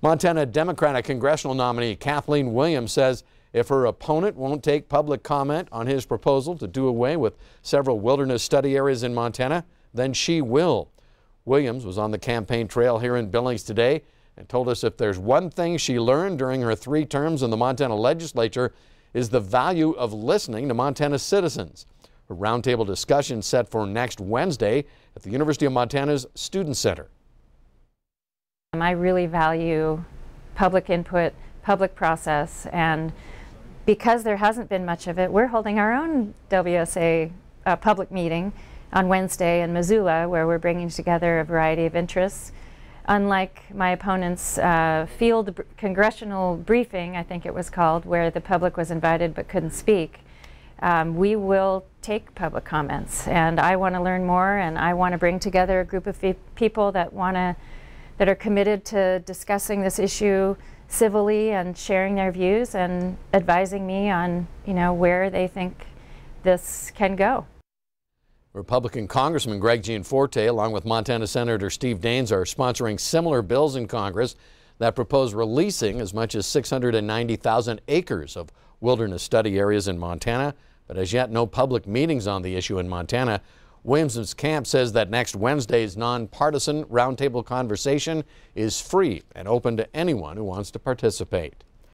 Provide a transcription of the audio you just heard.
Montana Democratic congressional nominee Kathleen Williams says if her opponent won't take public comment on his proposal to do away with several wilderness study areas in Montana, then she will. Williams was on the campaign trail here in Billings today and told us if there's one thing she learned during her three terms in the Montana legislature is the value of listening to Montana citizens. A roundtable discussion set for next Wednesday at the University of Montana's Student Center. I really value public input, public process, and because there hasn't been much of it, we're holding our own WSA uh, public meeting on Wednesday in Missoula where we're bringing together a variety of interests. Unlike my opponent's uh, field congressional briefing, I think it was called, where the public was invited but couldn't speak, um, we will take public comments. And I want to learn more and I want to bring together a group of people that want to that are committed to discussing this issue civilly and sharing their views and advising me on, you know, where they think this can go. Republican Congressman Greg Gianforte, along with Montana Senator Steve Daines, are sponsoring similar bills in Congress that propose releasing as much as 690,000 acres of wilderness study areas in Montana, but as yet no public meetings on the issue in Montana. Williamson's camp says that next Wednesday's nonpartisan roundtable conversation is free and open to anyone who wants to participate.